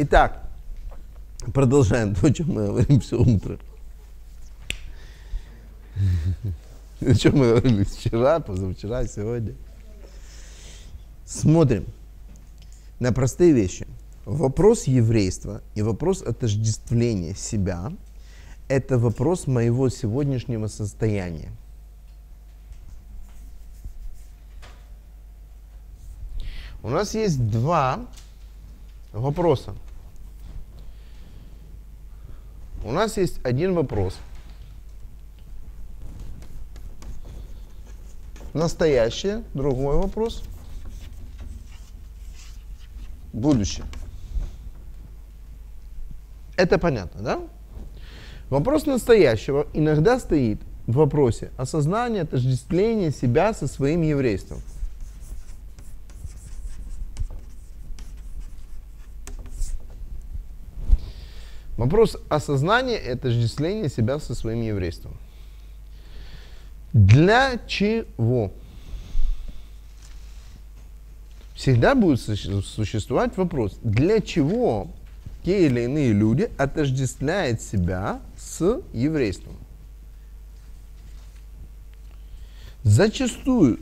Итак, продолжаем то, о чем мы говорим все утро. О чем мы говорили вчера, позавчера, сегодня. Смотрим на простые вещи. Вопрос еврейства и вопрос отождествления себя – это вопрос моего сегодняшнего состояния. У нас есть два вопроса. У нас есть один вопрос. Настоящее, другой вопрос. Будущее. Это понятно, да? Вопрос настоящего иногда стоит в вопросе осознания, отождествления себя со своим еврейством. Вопрос осознания – это отождествление себя со своим еврейством. Для чего? Всегда будет существовать вопрос, для чего те или иные люди отождествляют себя с еврейством. Зачастую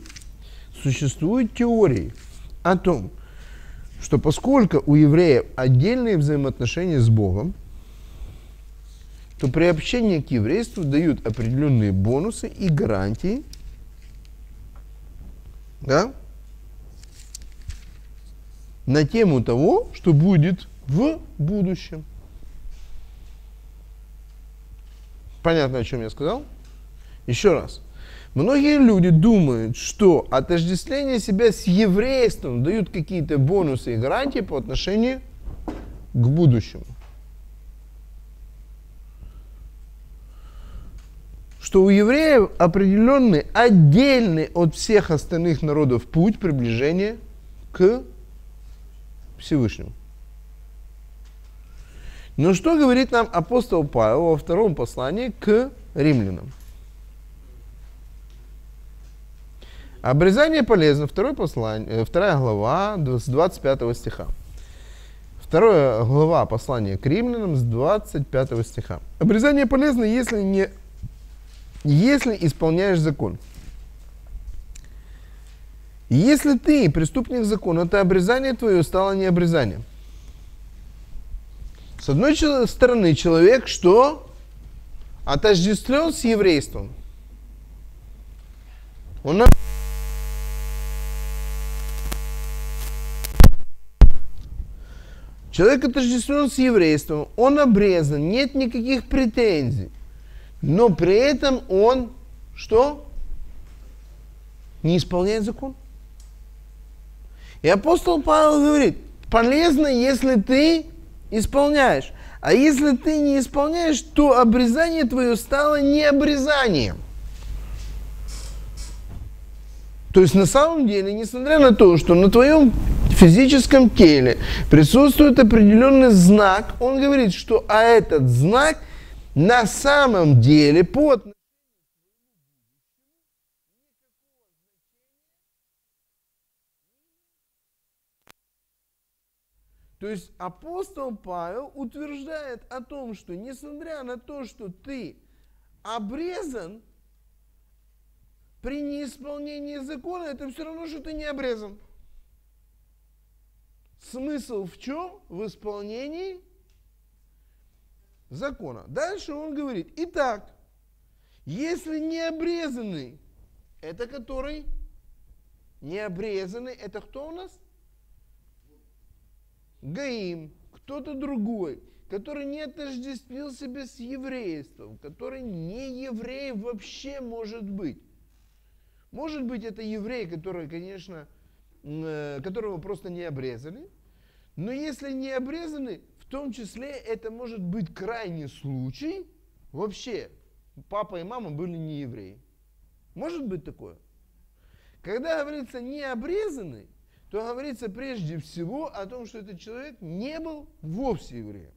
существуют теории о том, что поскольку у евреев отдельные взаимоотношения с Богом, то при общении к еврейству дают определенные бонусы и гарантии, да, на тему того, что будет в будущем. Понятно, о чем я сказал? Еще раз. Многие люди думают, что отождествление себя с еврейством дают какие-то бонусы и гарантии по отношению к будущему. Что у евреев определенный, отдельный от всех остальных народов путь приближения к Всевышнему. Но что говорит нам апостол Павел во втором послании к римлянам? Обрезание полезно. Второе послание, э, вторая глава с 25 стиха. Вторая глава послания к римлянам с 25 стиха. Обрезание полезно, если не если исполняешь закон. Если ты преступник закона, то обрезание твое стало не обрезанием. С одной стороны, человек что? Отождествлен с еврейством. Он Человек отождествлен с еврейством, он обрезан, нет никаких претензий но при этом он что? Не исполняет закон. И апостол Павел говорит, полезно, если ты исполняешь. А если ты не исполняешь, то обрезание твое стало не обрезанием. То есть на самом деле, несмотря на то, что на твоем физическом теле присутствует определенный знак, он говорит, что а этот знак на самом деле по То есть апостол Павел утверждает о том, что несмотря на то, что ты обрезан, при неисполнении закона это все равно, что ты не обрезан. Смысл в чем? В исполнении закона. Дальше он говорит, итак, если не обрезанный, это который не обрезанный, это кто у нас? Гаим, кто-то другой, который не отождествил себя с еврейством, который не еврей вообще может быть. Может быть, это еврей, который, конечно, э, которого просто не обрезали, но если не обрезаны, в том числе это может быть крайний случай. Вообще, папа и мама были не евреи. Может быть такое? Когда говорится не обрезанный, то говорится прежде всего о том, что этот человек не был вовсе евреем.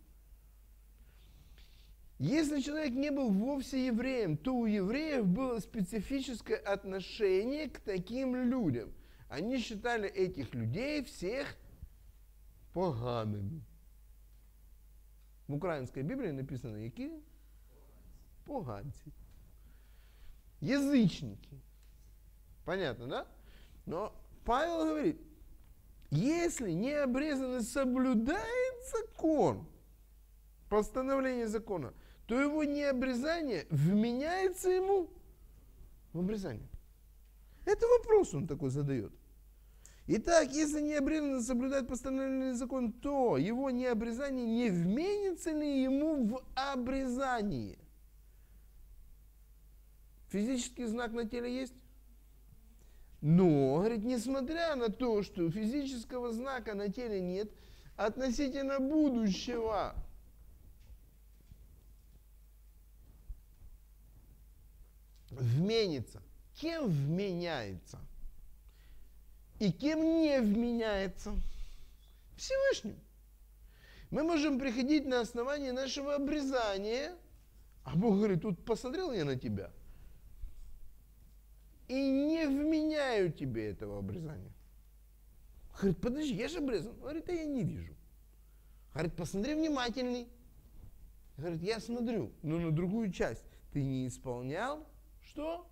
Если человек не был вовсе евреем, то у евреев было специфическое отношение к таким людям. Они считали этих людей всех погаными. В украинской Библии написано, які? Поганці. Язычники. Понятно, да? Но Павел говорит, если необрезанный соблюдает закон, постановление закона, то его необрезание вменяется ему в обрезание. Это вопрос он такой задает. Итак, если необрезанно соблюдает постановленный закон, то его необрезание не вменится ли ему в обрезание? Физический знак на теле есть? Но, говорит, несмотря на то, что физического знака на теле нет, относительно будущего, вменится. Кем вменяется? И кем не вменяется? Всевышним. Мы можем приходить на основании нашего обрезания, а Бог говорит, тут посмотрел я на тебя – и не вменяю тебе этого обрезания. Говорит, подожди, я же обрезан. Говорит, а я не вижу. Говорит, посмотри внимательней. Говорит, я смотрю, но на другую часть ты не исполнял. Что?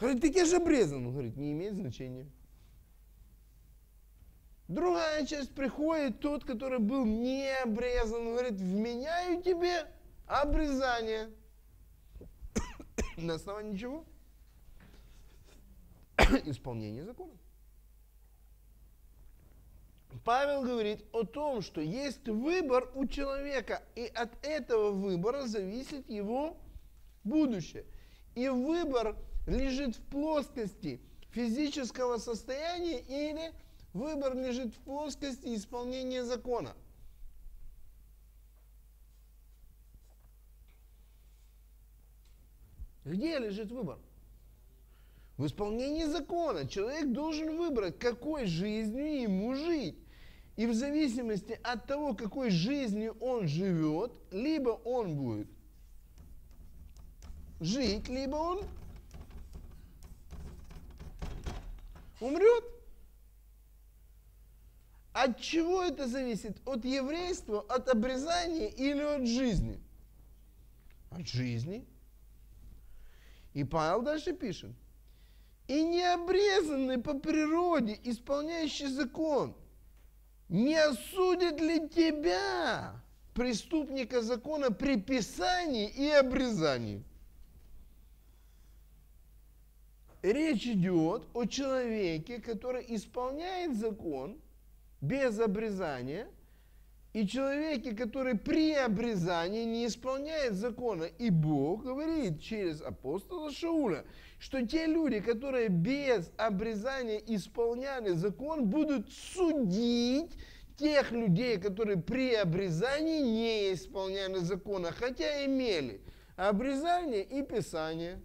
Говорит, так я же обрезан. Он говорит, не имеет значения. Другая часть приходит, тот, который был не обрезан, говорит, вменяю тебе обрезание. На основании чего? исполнение закона. Павел говорит о том, что есть выбор у человека, и от этого выбора зависит его будущее. И выбор лежит в плоскости физического состояния или выбор лежит в плоскости исполнения закона. Где лежит выбор? В исполнении закона человек должен выбрать, какой жизнью ему жить. И в зависимости от того, какой жизнью он живет, либо он будет жить, либо он умрет. От чего это зависит? От еврейства, от обрезания или от жизни? От жизни. И Павел дальше пишет и не обрезанный по природе, исполняющий закон, не осудит ли тебя, преступника закона, при писании и обрезании? Речь идет о человеке, который исполняет закон без обрезания – и человеке, который при обрезании не исполняет закона. И Бог говорит через апостола Шауля, что те люди, которые без обрезания исполняли закон, будут судить тех людей, которые при обрезании не исполняли закона, хотя имели обрезание и писание.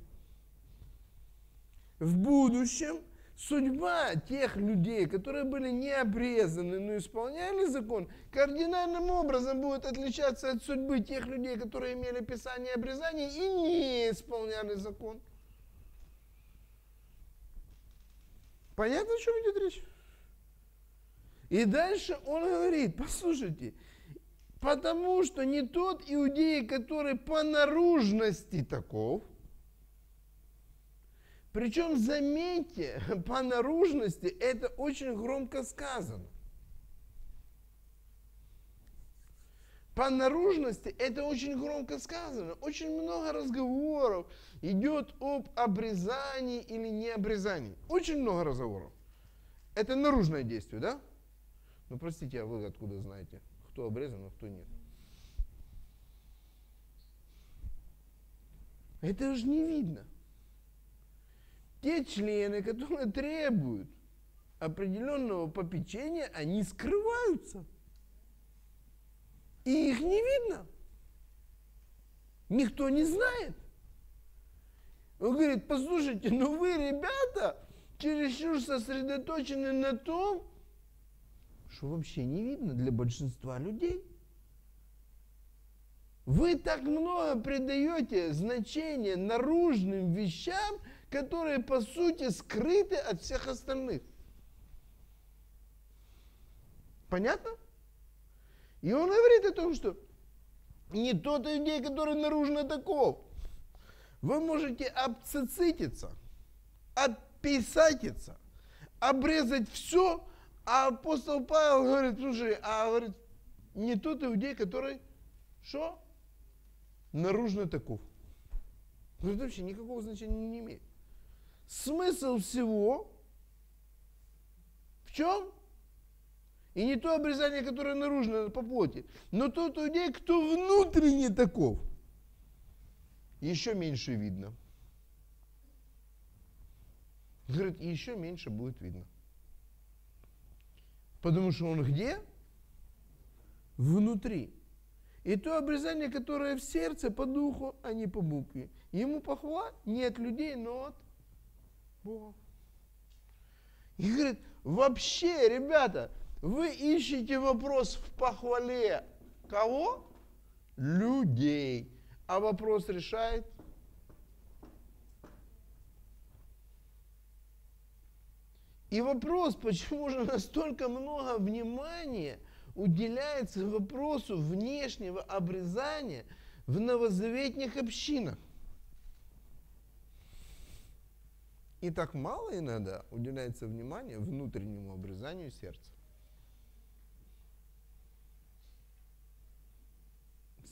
В будущем – судьба тех людей, которые были не обрезаны, но исполняли закон, кардинальным образом будет отличаться от судьбы тех людей, которые имели писание обрезания и не исполняли закон. Понятно, о чем идет речь? И дальше он говорит, послушайте, потому что не тот иудей, который по наружности таков – причем, заметьте, по наружности это очень громко сказано. По наружности это очень громко сказано. Очень много разговоров идет об обрезании или не обрезании. Очень много разговоров. Это наружное действие, да? Ну, простите, а вы откуда знаете, кто обрезан, а кто нет? Это же не видно те члены, которые требуют определенного попечения, они скрываются. И их не видно. Никто не знает. Он говорит, послушайте, ну вы, ребята, чересчур сосредоточены на том, что вообще не видно для большинства людей. Вы так много придаете значение наружным вещам, которые по сути скрыты от всех остальных. Понятно? И он говорит о том, что не тот иудей, который наружно таков. Вы можете обцицититься, отписатиться, обрезать все, а апостол Павел говорит, слушай, а говорит, не тот иудей, который, что? Наружно таков. Говорит, вообще никакого значения не имеет. Смысл всего в чем? И не то обрезание, которое наружно по плоти, но тот иудей, кто внутренне таков. Еще меньше видно. Говорит, еще меньше будет видно. Потому что он где? Внутри. И то обрезание, которое в сердце по духу, а не по букве. Ему похвала не от людей, но от Бога. И говорит, вообще, ребята, вы ищете вопрос в похвале кого? Людей. А вопрос решает И вопрос, почему же настолько много внимания уделяется вопросу внешнего обрезания в новозаветных общинах? И так мало иногда уделяется внимание внутреннему обрезанию сердца.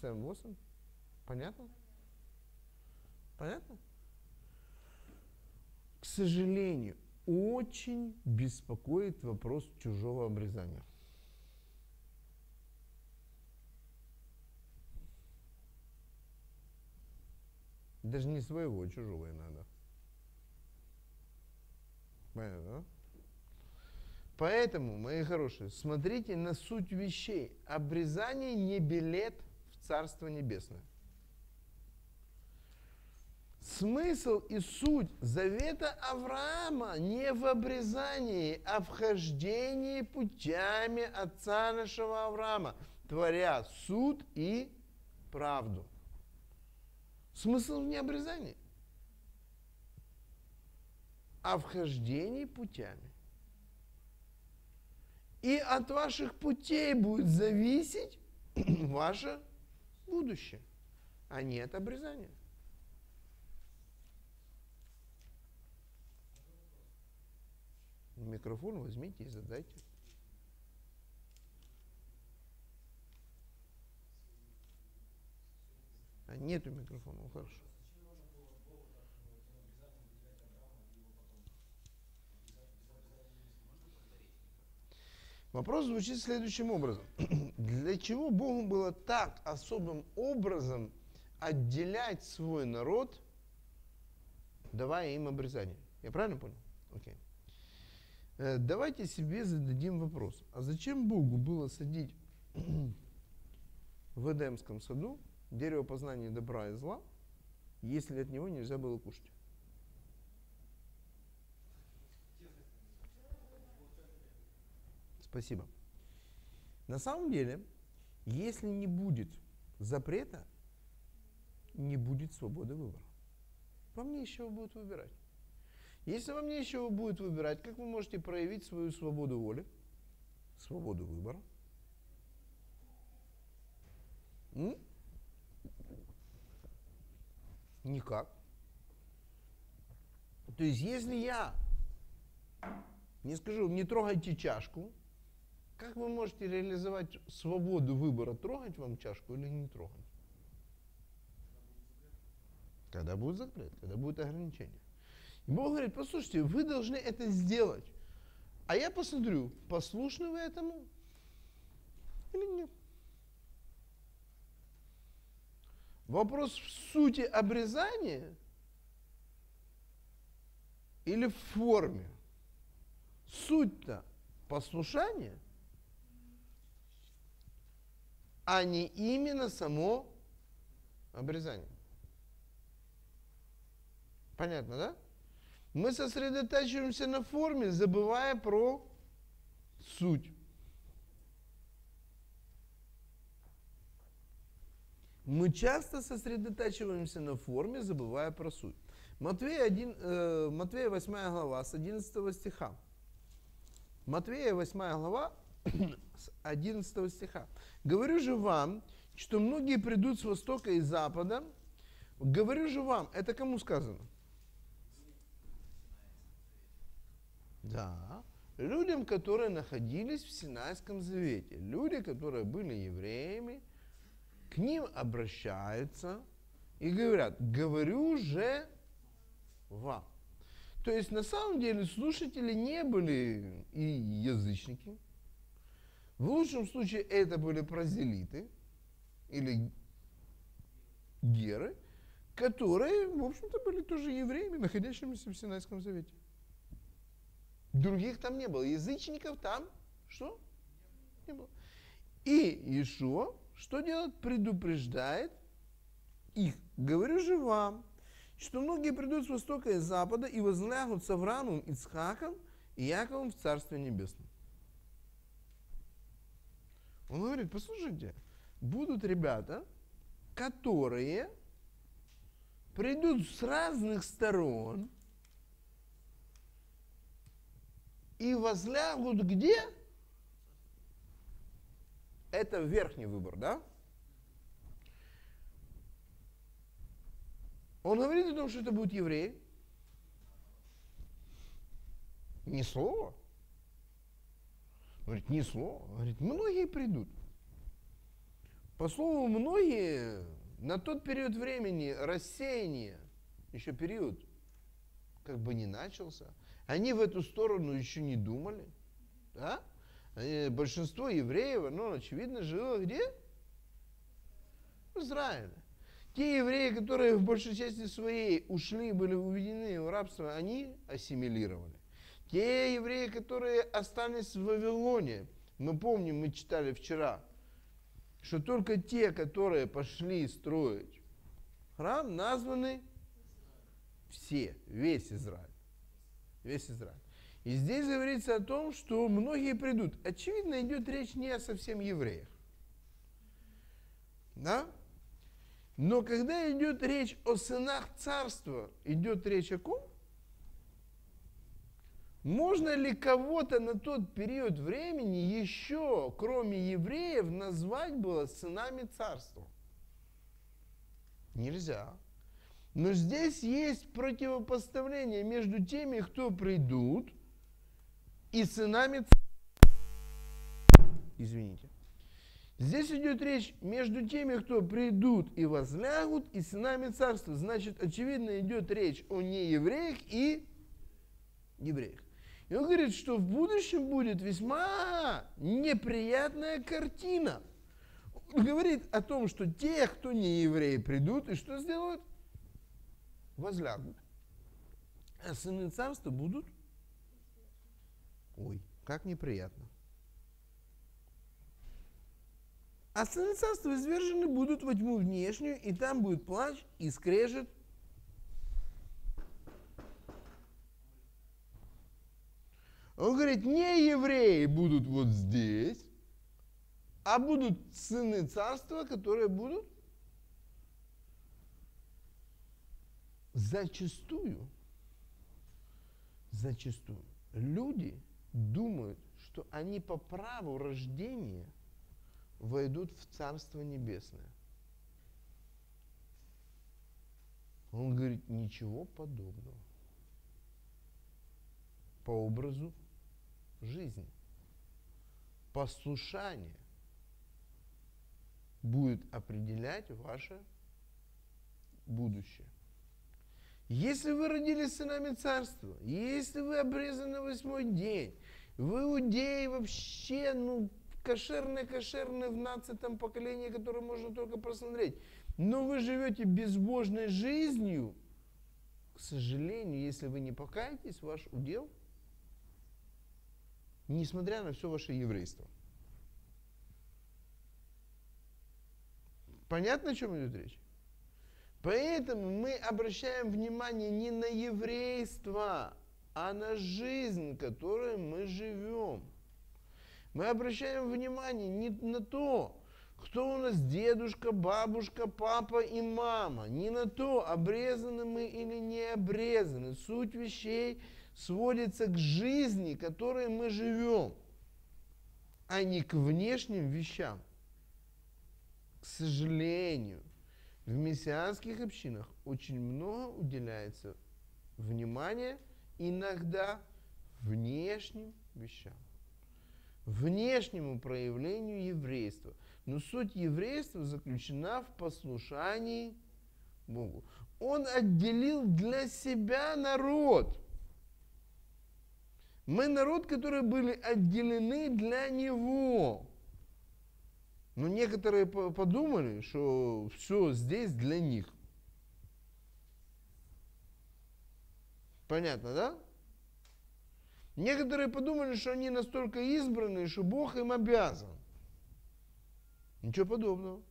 Сэм 8? Понятно? Понятно? К сожалению, очень беспокоит вопрос чужого обрезания. Даже не своего, а чужого иногда. Понятно? Поэтому, мои хорошие, смотрите на суть вещей. Обрезание не билет в Царство Небесное. Смысл и суть завета Авраама не в обрезании, а в хождении путями отца нашего Авраама, творя суд и правду. Смысл не обрезании, а в хождении путями. И от ваших путей будет зависеть ваше будущее, а не от обрезания. Микрофон возьмите и задайте. А нету микрофона, ну хорошо. Вопрос звучит следующим образом. Для чего Богу было так особым образом отделять свой народ, давая им обрезание? Я правильно понял? Окей. Okay. Э, давайте себе зададим вопрос. А зачем Богу было садить в Эдемском саду дерево познания добра и зла, если от него нельзя было кушать? Спасибо. На самом деле, если не будет запрета, не будет свободы выбора. Вам не из чего будет выбирать. Если вам нечего будет выбирать, как вы можете проявить свою свободу воли, свободу выбора? М? Никак. То есть, если я не скажу, не трогайте чашку, как вы можете реализовать свободу выбора, трогать вам чашку или не трогать? Когда будет запрет, когда будет ограничение. И Бог говорит, послушайте, вы должны это сделать. А я посмотрю, послушны вы этому или нет. Вопрос в сути обрезания или в форме. Суть-то послушание, а не именно само обрезание. Понятно, да? Мы сосредотачиваемся на форме, забывая про суть. Мы часто сосредотачиваемся на форме, забывая про суть. Матвея, 1, э, Матвея 8 глава с 11 стиха. Матвея 8 глава с 11 стиха. «Говорю же вам, что многие придут с востока и запада. Говорю же вам, это кому сказано? Да, людям, которые находились в Синайском завете. Люди, которые были евреями, к ним обращаются и говорят, говорю же вам. То есть на самом деле слушатели не были и язычники. В лучшем случае это были прозелиты или геры, которые, в общем-то, были тоже евреями, находящимися в Синайском завете. Других там не было. Язычников там что? Не было. И Иешуа что делает? Предупреждает их. Говорю же вам, что многие придут с востока и запада и возлягут с Авраамом, Ицхаком и Яковом в Царстве Небесном. Он говорит, послушайте, будут ребята, которые придут с разных сторон и возлягут где? Это верхний выбор, да? Он говорит о том, что это будут евреи. Ни слова. Говорит, ни слова. Говорит, многие придут. По слову, многие на тот период времени рассеяния, еще период, как бы не начался, они в эту сторону еще не думали. Да? Они, большинство евреев, ну, очевидно, жило где? В Израиле. Те евреи, которые в большей части своей ушли, были уведены в рабство, они ассимилировали. Те евреи, которые остались в Вавилоне, мы помним, мы читали вчера, что только те, которые пошли строить храм, названы все, весь Израиль. Весь Израиль. И здесь говорится о том, что многие придут. Очевидно, идет речь не о совсем евреях. Да? Но когда идет речь о сынах царства, идет речь о ком? Можно ли кого-то на тот период времени еще, кроме евреев, назвать было сынами царства? Нельзя. Но здесь есть противопоставление между теми, кто придут, и сынами. Извините. Здесь идет речь между теми, кто придут и возлягут, и сынами царства. Значит, очевидно, идет речь о неевреях и евреях. И он говорит, что в будущем будет весьма неприятная картина. Он говорит о том, что те, кто не евреи, придут и что сделают? Возлягут. А сыны царства будут? Ой, как неприятно. А сыны царства извержены будут во тьму внешнюю, и там будет плач и скрежет. Он говорит, не евреи будут вот здесь, а будут сыны царства, которые будут зачастую, зачастую люди думают, что они по праву рождения – войдут в Царство Небесное. Он говорит, ничего подобного. По образу жизни. Послушание будет определять ваше будущее. Если вы родились сынами царства, если вы обрезаны восьмой день, вы иудеи вообще, ну, кошерное-кошерное в нацатом поколении, которое можно только просмотреть. Но вы живете безбожной жизнью, к сожалению, если вы не покаетесь, ваш удел, несмотря на все ваше еврейство. Понятно, о чем идет речь? Поэтому мы обращаем внимание не на еврейство, а на жизнь, которой мы живем. Мы обращаем внимание не на то, кто у нас дедушка, бабушка, папа и мама. Не на то, обрезаны мы или не обрезаны. Суть вещей сводится к жизни, которой мы живем. а не к внешним вещам. К сожалению, в мессианских общинах очень много уделяется внимания иногда внешним вещам, внешнему проявлению еврейства. Но суть еврейства заключена в послушании Богу. Он отделил для себя народ. Мы народ, которые были отделены для Него. Но некоторые подумали, что все здесь для них. Понятно, да? Некоторые подумали, что они настолько избранные, что Бог им обязан. Ничего подобного.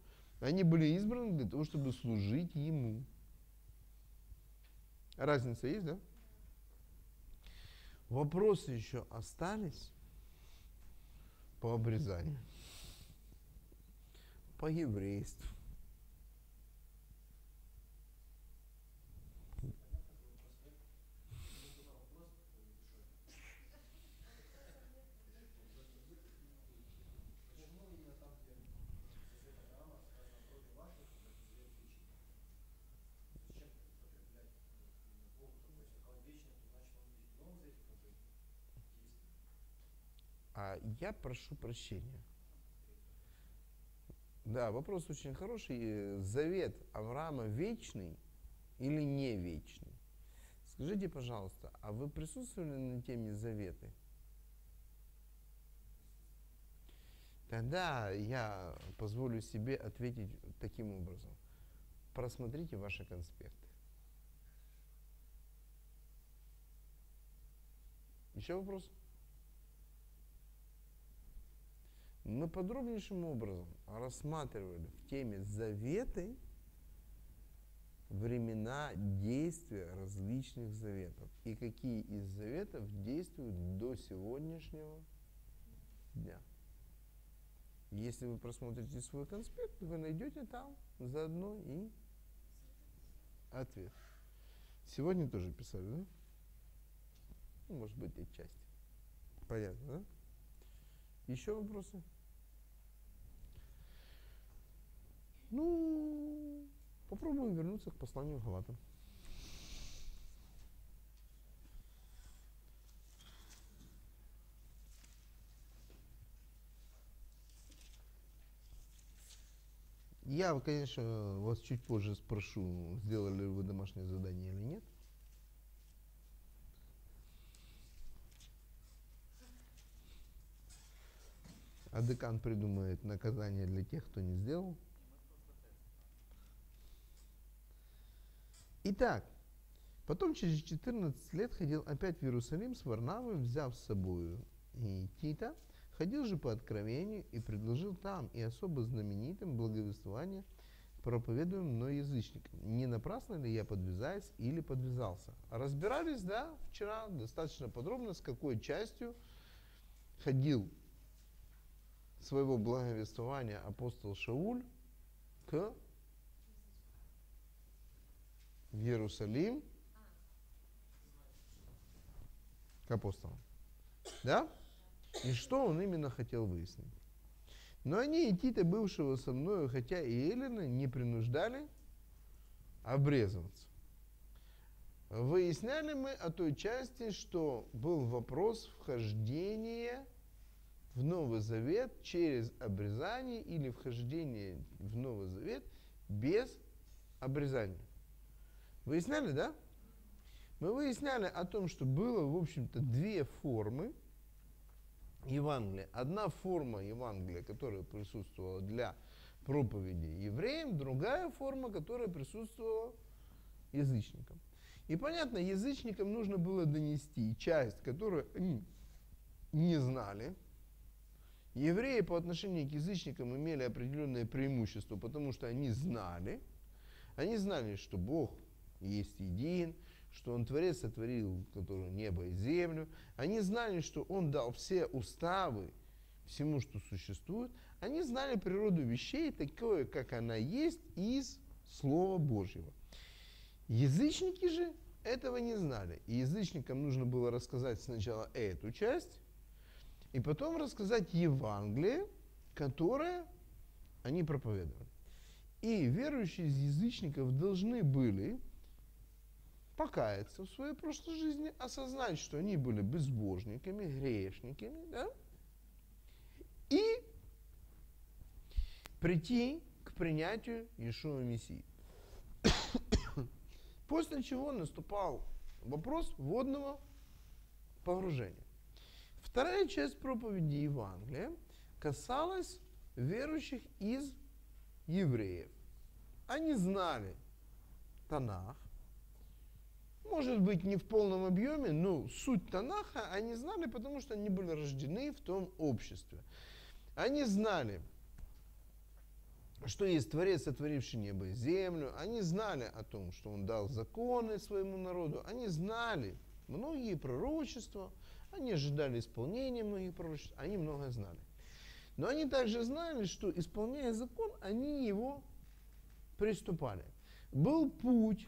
Они были избраны для того, чтобы служить Ему. Разница есть, да? Вопросы еще остались по обрезанию, по еврейству. А я прошу прощения. Да, вопрос очень хороший. Завет Авраама вечный или не вечный? Скажите, пожалуйста, а вы присутствовали на теме заветы? Тогда я позволю себе ответить таким образом. Просмотрите ваши конспекты. Еще вопрос? Мы подробнейшим образом рассматривали в теме заветы времена действия различных заветов и какие из заветов действуют до сегодняшнего дня. Если вы просмотрите свой конспект, вы найдете там заодно и ответ. Сегодня тоже писали, да? Ну, может быть, отчасти. Понятно, да? Еще вопросы? Ну, попробуем вернуться к посланию Галатам. Я, конечно, вас чуть позже спрошу, сделали ли вы домашнее задание или нет. А декан придумает наказание для тех, кто не сделал. Итак, потом через 14 лет ходил опять в Иерусалим с Варнавой, взяв с собой и Тита, ходил же по откровению и предложил там и особо знаменитым благовествование, проповедуем мной язычникам. Не напрасно ли я подвязаюсь или подвязался? Разбирались, да, вчера достаточно подробно, с какой частью ходил своего благовествования апостол Шауль к в Иерусалим к апостолам. Да? И что он именно хотел выяснить? Но они и Тита, бывшего со мною, хотя и Эллина, не принуждали обрезываться. Выясняли мы о той части, что был вопрос вхождения в Новый Завет через обрезание или вхождение в Новый Завет без обрезания. Выясняли, да? Мы выясняли о том, что было, в общем-то, две формы Евангелия. Одна форма Евангелия, которая присутствовала для проповеди евреям, другая форма, которая присутствовала язычникам. И понятно, язычникам нужно было донести часть, которую они не знали. Евреи по отношению к язычникам имели определенное преимущество, потому что они знали, они знали, что Бог есть един, что Он Творец сотворил который, небо и землю. Они знали, что Он дал все уставы всему, что существует. Они знали природу вещей, такое, как она есть, из Слова Божьего. Язычники же этого не знали. И язычникам нужно было рассказать сначала эту часть, и потом рассказать Евангелие, которое они проповедовали. И верующие из язычников должны были покаяться в своей прошлой жизни, осознать, что они были безбожниками, грешниками, да? и прийти к принятию Иешуа Мессии. После чего наступал вопрос водного погружения. Вторая часть проповеди Евангелия касалась верующих из евреев. Они знали Танах, может быть, не в полном объеме, но суть Танаха они знали, потому что они были рождены в том обществе. Они знали, что есть Творец, сотворивший небо и землю. Они знали о том, что Он дал законы своему народу. Они знали многие пророчества. Они ожидали исполнения многих пророчеств. Они многое знали. Но они также знали, что исполняя закон, они его приступали. Был путь,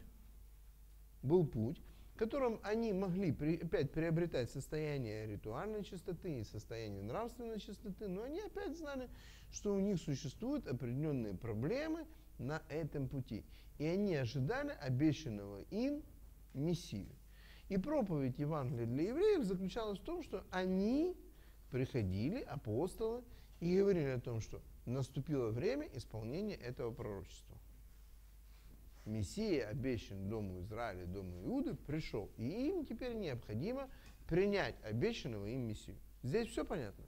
был путь, которым они могли при, опять приобретать состояние ритуальной чистоты и состояние нравственной чистоты, но они опять знали, что у них существуют определенные проблемы на этом пути. И они ожидали обещанного им Мессию. И проповедь Евангелия для евреев заключалась в том, что они приходили, апостолы, и говорили о том, что наступило время исполнения этого пророчества. Мессия, обещан Дому Израиля, Дому Иуды, пришел. И им теперь необходимо принять обещанного им Мессию. Здесь все понятно?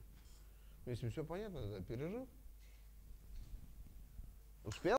Если все понятно, тогда перерыв. Успел?